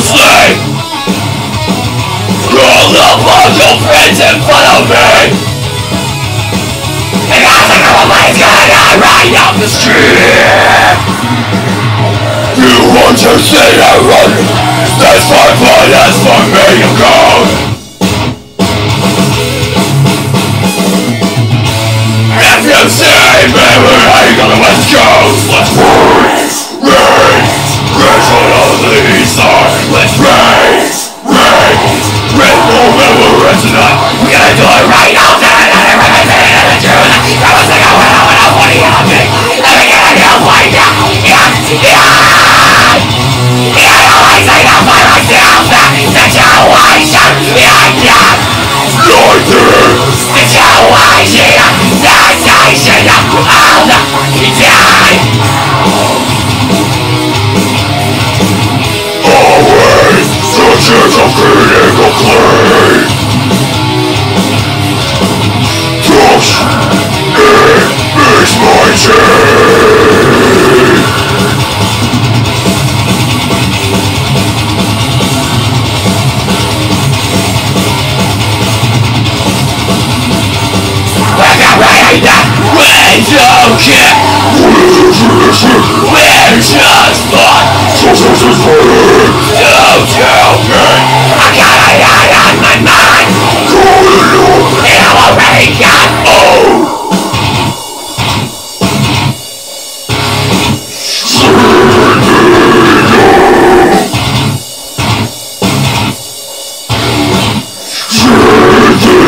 sleep Call up all your friends and follow me And I think I'm always gonna ride up the street You want to see a run? That's fine, but that's for me to go feeling of clay Touch it makes my day. Like a rider, we don't care We're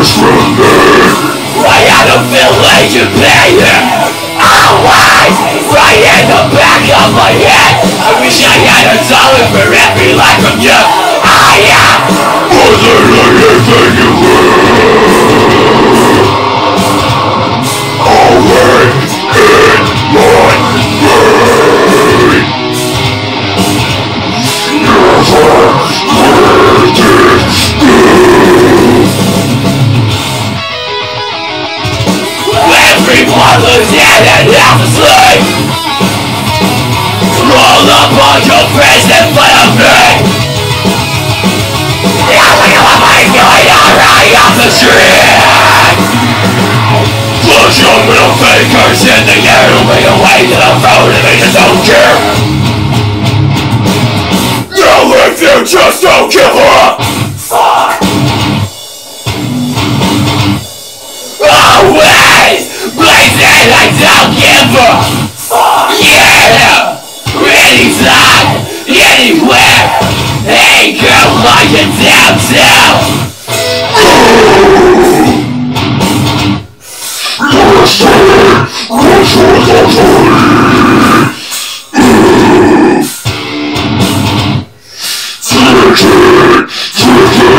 Right out of village and baby Always right in the back of my head. I wish I had a dollar for every line from you. Oh, I am more than anything you will Was dead and half asleep Roll up on your face me my going on off the street Push your middle fingers in the air to make a way to the road and they just don't care Now if you just don't give a I don't give a fuck. Yeah, anytime, anywhere, hey girl, like a downtown. Take it! Take!